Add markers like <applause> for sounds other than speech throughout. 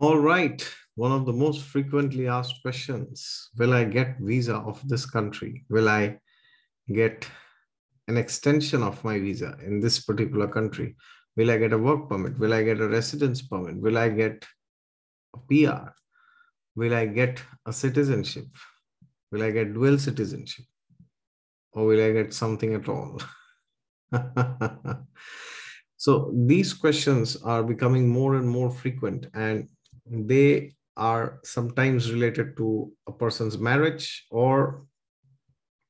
All right. One of the most frequently asked questions Will I get visa of this country? Will I get an extension of my visa in this particular country? Will I get a work permit? Will I get a residence permit? Will I get a PR? Will I get a citizenship? Will I get dual citizenship? Or will I get something at all? <laughs> so these questions are becoming more and more frequent and they are sometimes related to a person's marriage or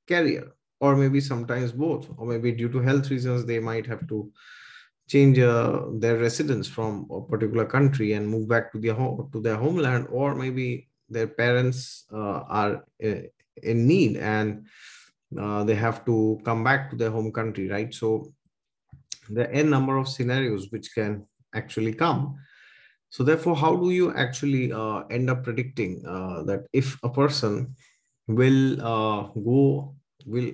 career or maybe sometimes both or maybe due to health reasons they might have to change uh, their residence from a particular country and move back to their home to their homeland or maybe their parents uh, are uh, in need and uh, they have to come back to their home country right? So there are a number of scenarios which can actually come so therefore, how do you actually uh, end up predicting uh, that if a person will uh, go, will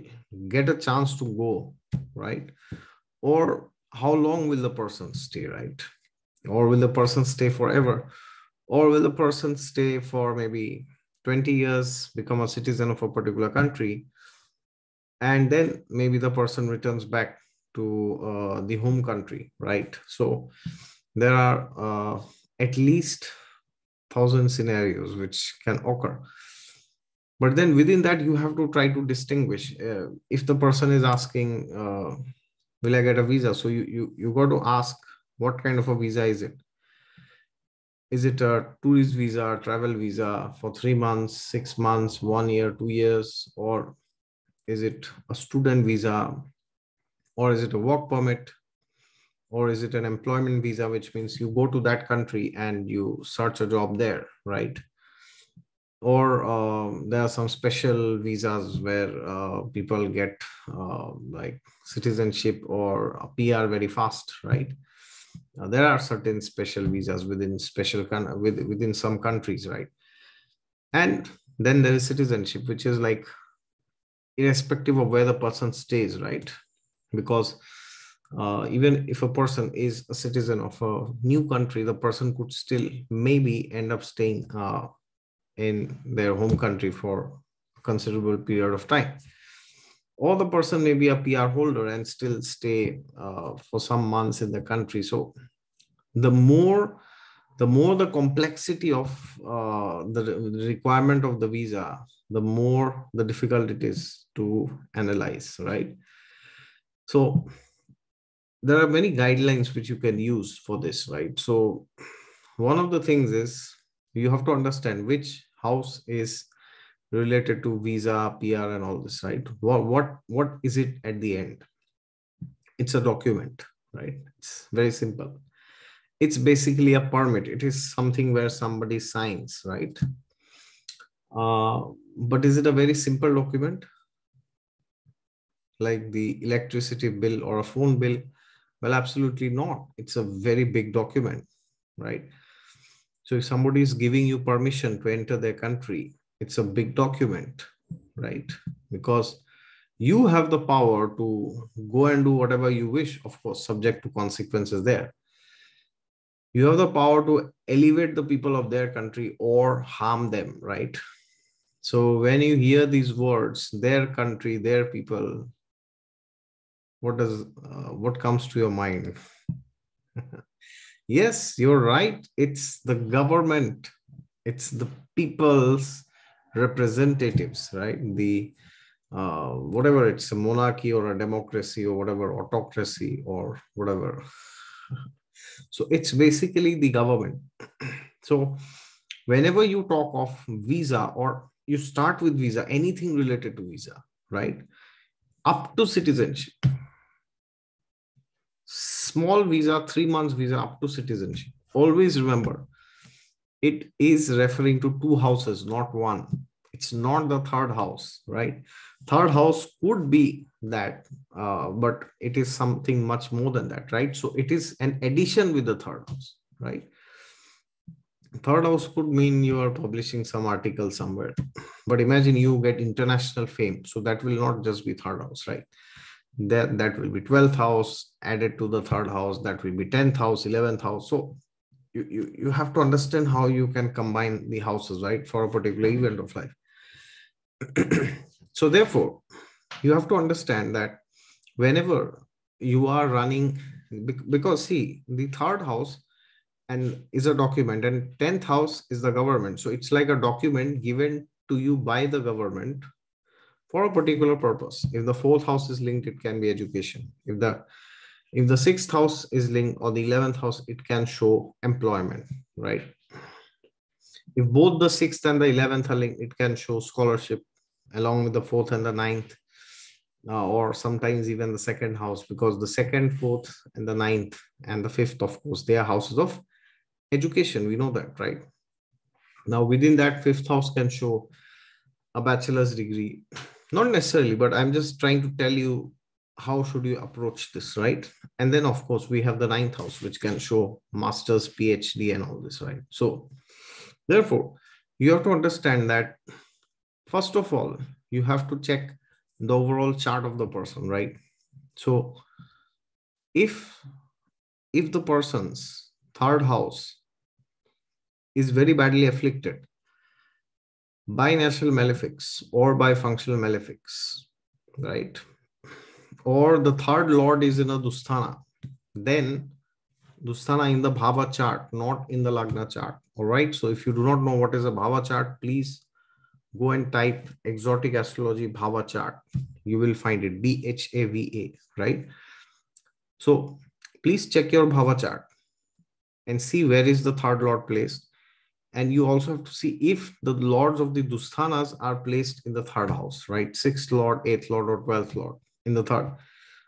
get a chance to go, right? Or how long will the person stay, right? Or will the person stay forever? Or will the person stay for maybe 20 years, become a citizen of a particular country, and then maybe the person returns back to uh, the home country, right? So there are uh, at least thousand scenarios which can occur. But then within that you have to try to distinguish uh, if the person is asking uh, will i get a visa? So you, you you got to ask what kind of a visa is it? Is it a tourist visa travel visa for three months six months one year two years? Or is it a student visa? Or is it a work permit or is it an employment visa which means you go to that country and you search a job there right? Or um, there are some special visas where uh, people get uh, like citizenship or a pr very fast right? Uh, there are certain special visas within special con- with, within some countries right? And then there is citizenship which is like irrespective of where the person stays right? Because uh, even if a person is a citizen of a new country, the person could still maybe end up staying uh, in their home country for a considerable period of time. Or the person may be a PR holder and still stay uh, for some months in the country. So the more the more the complexity of uh, the, requirement of the visa, the more the difficult it is to analyze, right? So there are many guidelines which you can use for this, right? So one of the things is you have to understand which house is related to visa, PR, and all this, right? What what what is it at the end? It's a document, right? It's very simple. It's basically a permit. It is something where somebody signs, right? Uh, but is it a very simple document? Like the electricity bill or a phone bill? Well, absolutely not. It's a very big document, right? So if somebody is giving you permission to enter their country, it's a big document, right? Because you have the power to go and do whatever you wish, of course, subject to consequences there. You have the power to elevate the people of their country or harm them, right? So when you hear these words, their country, their people, what does uh, what comes to your mind? <laughs> Yes you're right. It's the government. It's the people's representatives right? The uh, whatever it's a monarchy or a democracy or whatever autocracy or whatever. <laughs> So it's basically the government. <clears throat> So whenever you talk of visa or you start with visa anything related to visa right? Up to citizenship small visa, three months visa up to citizenship. Always remember, it is referring to two houses, not one. It's not the third house, right? Third house could be that, uh, but it is something much more than that, right? So it is an addition with the third house, right? Third house could mean you are publishing some article somewhere, but imagine you get international fame. So that will not just be third house, right? That that will be 12th house added to the third house that will be 10th house 11th house so you, you, you have to understand how you can combine the houses, right, for a particular event of life. <clears throat> so therefore, you have to understand that whenever you are running, because see, the third house and is a document and 10th house is the government. So it's like a document given to you by the government for a particular purpose. If the fourth house is linked, it can be education. If the if the sixth house is linked or the 11th house, it can show employment, right? If both the sixth and the 11th are linked, it can show scholarship along with the fourth and the ninth, uh, or sometimes even the second house, because the second, fourth, and the ninth and the fifth, of course, they are houses of education. We know that, right? Now, within that, fifth house can show a bachelor's degree. Not necessarily, but I'm just trying to tell you how should you approach this, right? And then, of course, we have the ninth house, which can show master's, PhD, and all this, right? So, therefore, you have to understand that, first of all, you have to check the overall chart of the person, right? So, if if the person's third house is very badly afflicted by natural malefics or by functional malefics, right? or the third lord is in a dusthana, then dusthana in the bhava chart, not in the lagna chart. All right. So if you do not know what is a bhava chart, please go and type exotic astrology bhava chart. You will find it B H A V A, right? So please check your bhava chart and see where is the third lord placed. And you also have to see if the lords of the dusthanas are placed in the third house, right? Sixth lord, eighth lord, or twelfth lord in the third.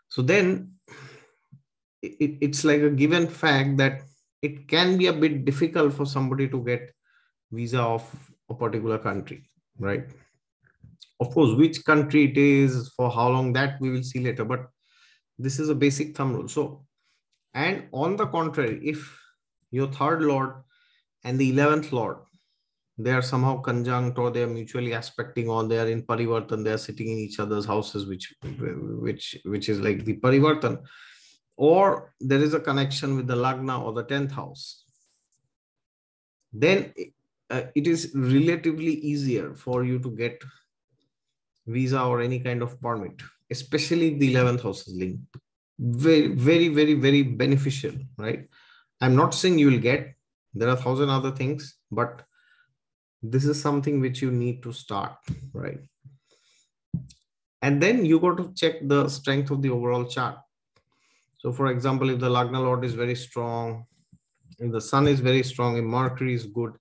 So then it, it's like a given fact that it can be a bit difficult for somebody to get visa of a particular country, right? Of course, which country it is, for how long that we will see later, but this is a basic thumb rule. So, and on the contrary, if your third lord and the 11th lord. They are somehow conjunct or they are mutually aspecting or they are in parivartan they are sitting in each other's houses which which which is like the parivartan. Or there is a connection with the lagna or the 10th house. Then uh, it is relatively easier for you to get visa or any kind of permit especially the 11th house is linked. Very very very very beneficial right? I'm not saying you will get there are thousand other things but this is something which you need to start right? And then you got to check the strength of the overall chart. So for example if the lagna lord is very strong if the sun is very strong if mercury is good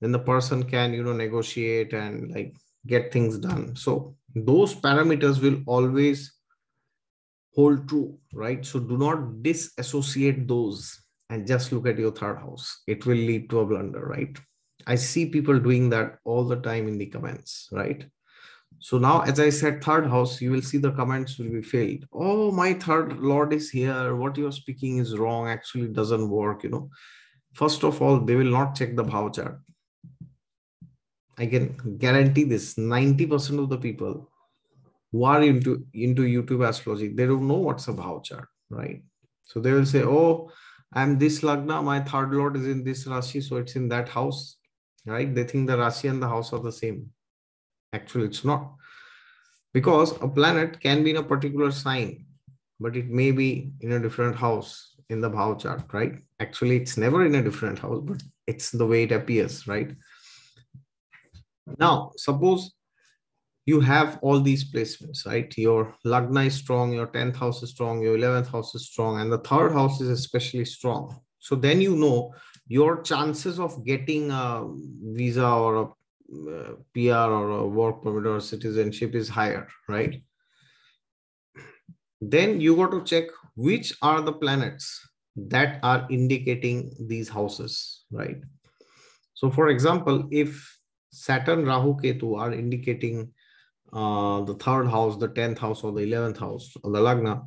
then the person can you know negotiate and like get things done. So those parameters will always hold true right? So do not disassociate those and just look at your third house it will lead to a blunder right I see people doing that all the time in the comments, right? So now, as I said, third house, you will see the comments will be filled. Oh, my third lord is here. What you're speaking is wrong. Actually, doesn't work. You know, first of all, they will not check the bhav chart. I can guarantee this: ninety percent of the people who are into into YouTube astrology, they don't know what's a bhav chart, right? So they will say, "Oh, I'm this lagna. My third lord is in this rashi, so it's in that house." right? They think the Rashi and the house are the same. Actually, it's not. Because a planet can be in a particular sign, but it may be in a different house in the Bhav chart, right? Actually, it's never in a different house, but it's the way it appears, right? Now, suppose you have all these placements, right? Your Lagna is strong, your 10th house is strong, your 11th house is strong, and the third house is especially strong. So then you know your chances of getting a visa or a uh, PR or a work permit or citizenship is higher, right? Then you got to check which are the planets that are indicating these houses, right? So, for example, if Saturn, Rahu, Ketu are indicating uh, the third house, the 10th house, or the 11th house, or the Lagna,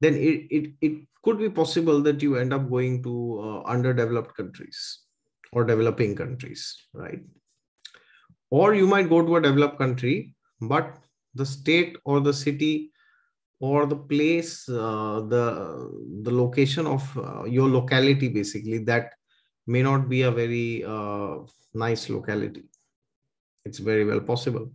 then it, it, it could be possible that you end up going to uh, underdeveloped countries or developing countries, right? Or you might go to a developed country, but the state or the city or the place, uh, the, the location of uh, your locality, basically, that may not be a very uh, nice locality. It's very well possible.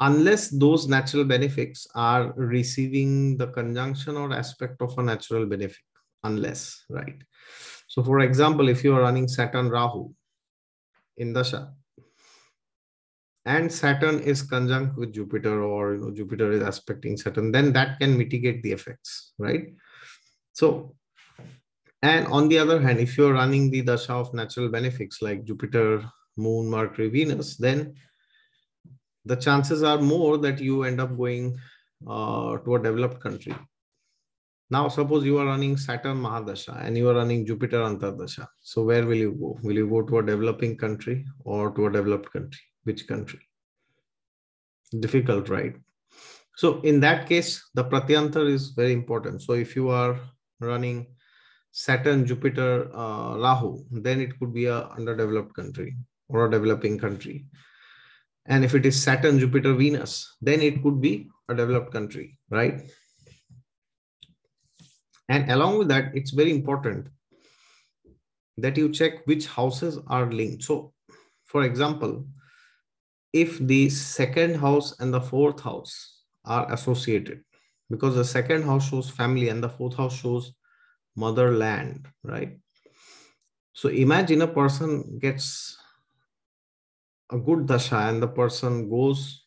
Unless those natural benefics are receiving the conjunction or aspect of a natural benefic, unless, right? So for example, if you are running Saturn Rahu in Dasha, and Saturn is conjunct with Jupiter or you know, Jupiter is aspecting Saturn, then that can mitigate the effects, right? So, and on the other hand, if you're running the dasha of natural benefics like Jupiter, Moon, Mercury, Venus, then the chances are more that you end up going uh, to a developed country. Now, suppose you are running Saturn Mahadasha and you are running Jupiter Antardasha. So where will you go? Will you go to a developing country or to a developed country? Which country? Difficult, right? So in that case, the Pratyantar is very important. So if you are running Saturn, Jupiter, uh, Rahu, then it could be a underdeveloped country or a developing country. And if it is Saturn, Jupiter, Venus, then it could be a developed country, right? And along with that, it's very important that you check which houses are linked. So, for example, if the second house and the fourth house are associated, because the second house shows family and the fourth house shows motherland, right? So imagine a person gets a good dasha and the person goes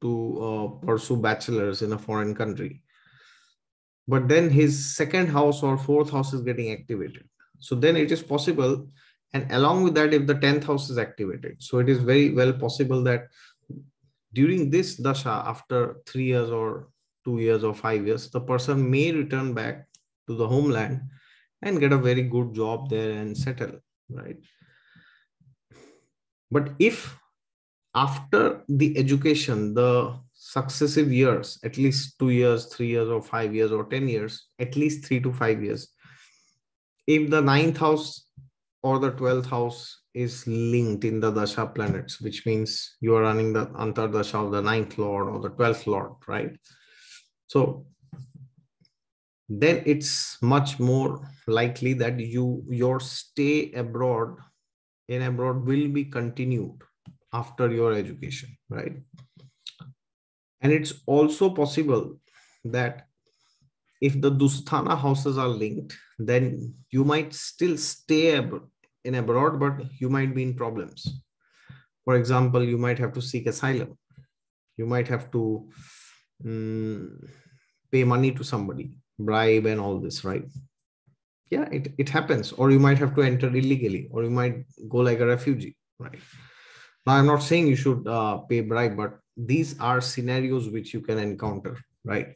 to uh, pursue bachelors in a foreign country. But then his second house or fourth house is getting activated. So then it is possible. And along with that, if the 10th house is activated, so it is very well possible that during this dasha, after three years or two years or five years, the person may return back to the homeland and get a very good job there and settle, right? But if after the education, the successive years, at least two years, three years, or five years, or 10 years, at least three to five years, if the ninth house or the 12th house is linked in the dasha planets, which means you are running the antardasha of the ninth lord or the 12th lord, right? So then it's much more likely that you your stay abroad in abroad will be continued after your education right? And it's also possible that if the dusthana houses are linked then you might still stay in abroad but you might be in problems. For example you might have to seek asylum. You might have to um, pay money to somebody bribe and all this, right? Yeah, it, it happens. Or you might have to enter illegally, or you might go like a refugee, right? Now, I'm not saying you should uh, pay bribe, but these are scenarios which you can encounter, right?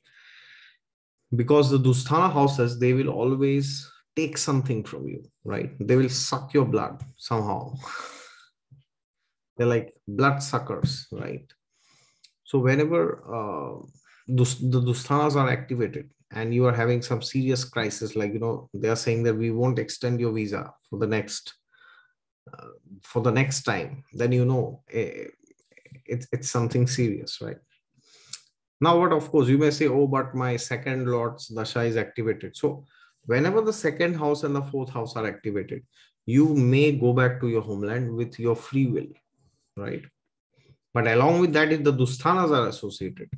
Because the Dusthana houses, they will always take something from you, right? They will suck your blood somehow. <laughs> They're like blood suckers, right? So whenever uh, the Dusthanas are activated, and you are having some serious crisis like you know they are saying that we won't extend your visa for the next uh, for the next time then you know eh, it's it's something serious right? Now what of course you may say oh but my second lord's dasha is activated. So whenever the second house and the fourth house are activated you may go back to your homeland with your free will right? But along with that if the dusthanas are associated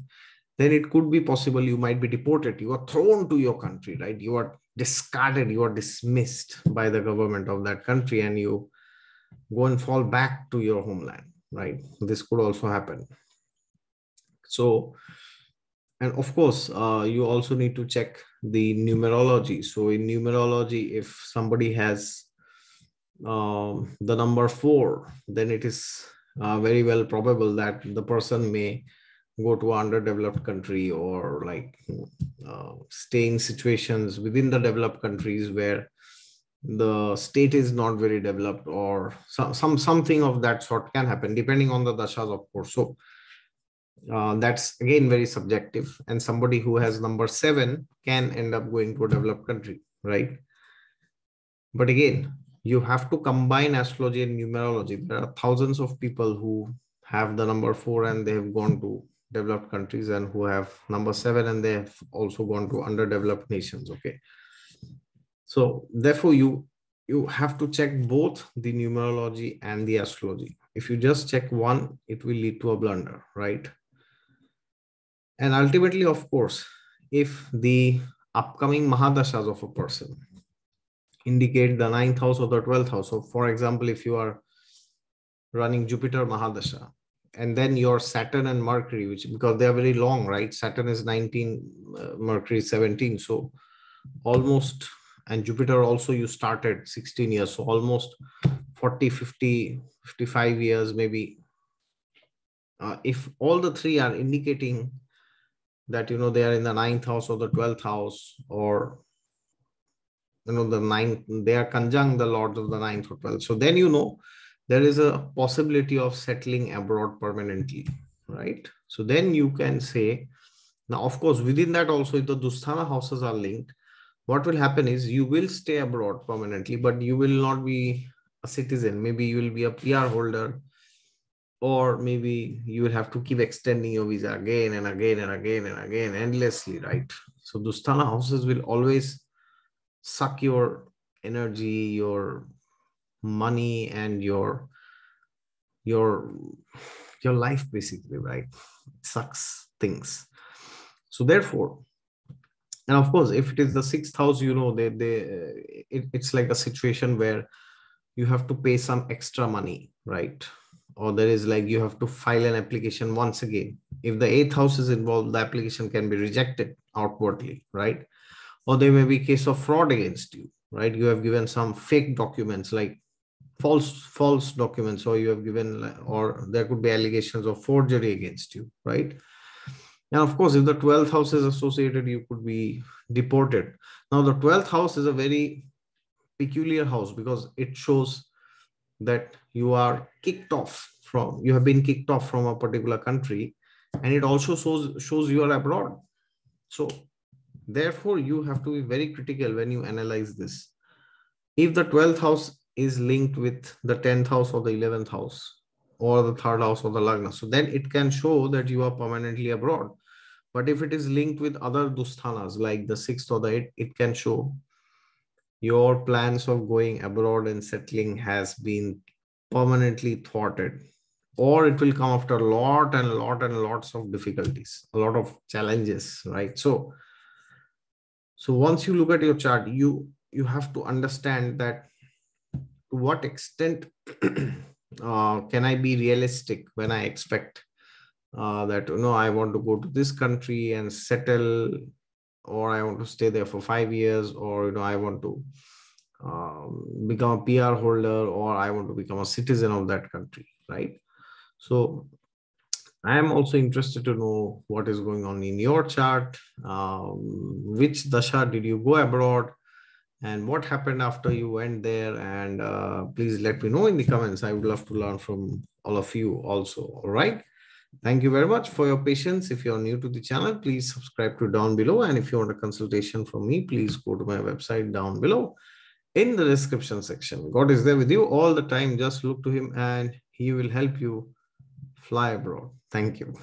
then it could be possible you might be deported. You are thrown to your country right? You are discarded you are dismissed by the government of that country and you go and fall back to your homeland right? This could also happen. So and of course uh, you also need to check the numerology. So in numerology if somebody has um, the number four then it is uh, very well probable that the person may go to underdeveloped country or like uh, stay in situations within the developed countries where the state is not very developed or some, some something of that sort can happen depending on the dashas of course. So uh, that's again very subjective. And somebody who has number seven can end up going to a developed country right? But again you have to combine astrology and numerology. There are thousands of people who have the number four and they have gone to developed countries and who have number seven and they have also gone to underdeveloped nations okay so therefore you you have to check both the numerology and the astrology. If you just check one, it will lead to a blunder, right? And ultimately, of course, if the upcoming Mahadashas of a person indicate the ninth house or the 12th house. So, for example, if you are running Jupiter Mahadasha, and then your Saturn and Mercury, which because they are very long, right? Saturn is 19, uh, Mercury 17. So, almost, and Jupiter also you started 16 years. So, almost 40, 50, 55 years, maybe. Uh, if all the three are indicating that you know they are in the ninth house or the 12th house or you know the ninth they are conjunct the lords of the ninth or 12th so then you know there is a possibility of settling abroad permanently right? So then you can say now of course within that also if the dusthana houses are linked what will happen is you will stay abroad permanently but you will not be a citizen. Maybe you will be a pr holder or maybe you will have to keep extending your visa again and again and again and again endlessly right? So dusthana houses will always suck your energy your money and your your your life basically right? It sucks things. So therefore and of course if it is the sixth house you know they they uh, it, it's like a situation where you have to pay some extra money right? Or there is like you have to file an application once again. If the eighth house is involved the application can be rejected outwardly right? Or there may be case of fraud against you right? You have given some fake documents like false false documents or you have given or there could be allegations of forgery against you right? And of course if the 12th house is associated you could be deported. Now the 12th house is a very peculiar house because it shows that you are kicked off from you have been kicked off from a particular country and it also shows shows you are abroad. So therefore you have to be very critical when you analyze this. If the 12th house is linked with the 10th house or the 11th house or the third house or the lagna. So then it can show that you are permanently abroad. But if it is linked with other dusthanas like the sixth or the eighth it can show your plans of going abroad and settling has been permanently thwarted or it will come after a lot and lot and lots of difficulties a lot of challenges right? So so once you look at your chart you you have to understand that to what extent <clears throat> uh, can i be realistic when i expect uh, that you know i want to go to this country and settle or I want to stay there for five years, or you know, I want to um, become a PR holder, or I want to become a citizen of that country, right? So I am also interested to know what is going on in your chart. Um, which dasha did you go abroad? And what happened after you went there? And uh, please let me know in the comments. I would love to learn from all of you also. All right. Thank you very much for your patience. If you're new to the channel, please subscribe to down below. And if you want a consultation from me, please go to my website down below in the description section. God is there with you all the time. Just look to him and he will help you fly abroad. Thank you.